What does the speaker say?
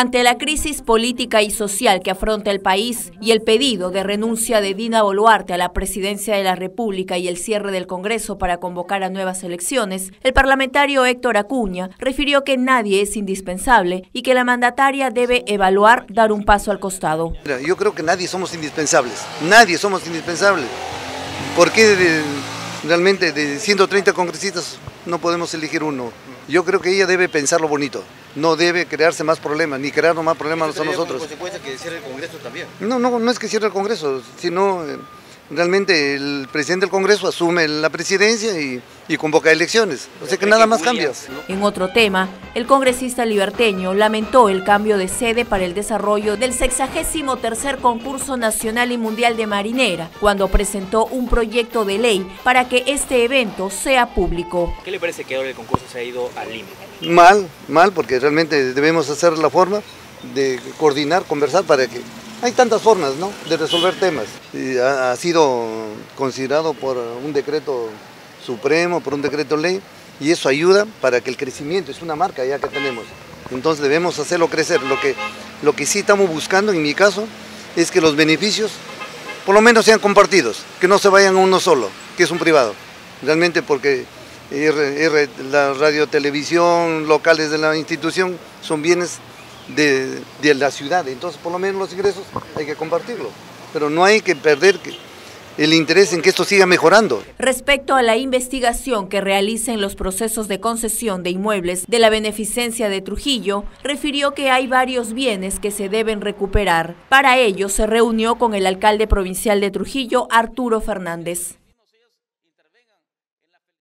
Ante la crisis política y social que afronta el país y el pedido de renuncia de Dina Boluarte a la presidencia de la República y el cierre del Congreso para convocar a nuevas elecciones, el parlamentario Héctor Acuña refirió que nadie es indispensable y que la mandataria debe evaluar dar un paso al costado. Yo creo que nadie somos indispensables, nadie somos indispensables. ¿Por qué realmente de 130 congresistas no podemos elegir uno? Yo creo que ella debe pensar lo bonito, no debe crearse más problemas, ni crearnos más problemas a nosotros. consecuencia que cierre el Congreso también? No, no, no es que cierre el Congreso, sino eh, realmente el presidente del Congreso asume la presidencia y, convoca elecciones. O sea que nada más cambia. En otro tema, el congresista liberteño lamentó el cambio de sede para el desarrollo del 63 concurso nacional y mundial de marinera, cuando presentó un proyecto de ley para que este evento sea público. ¿Qué le parece que ahora el concurso se ha ido al límite? Mal, mal, porque realmente debemos hacer la forma de coordinar, conversar para que hay tantas formas ¿no? de resolver temas. ha, sido considerado por un decreto supremo, por un decreto ley, y eso ayuda para que el crecimiento, es una marca ya que tenemos. Entonces debemos hacerlo crecer. Lo que, lo que sí estamos buscando, en mi caso, es que los beneficios por lo menos sean compartidos, que no se vayan a uno solo, que es un privado. Realmente porque la radio, televisión, locales de la institución son bienes de, la ciudad. Entonces, por lo menos los ingresos hay que compartirlo. Pero no hay que perder el interés en que esto siga mejorando. Respecto a la investigación que realicen los procesos de concesión de inmuebles de la beneficencia de Trujillo, refirió que hay varios bienes que se deben recuperar. Para ello se reunió con el alcalde provincial de Trujillo, Arturo Fernández.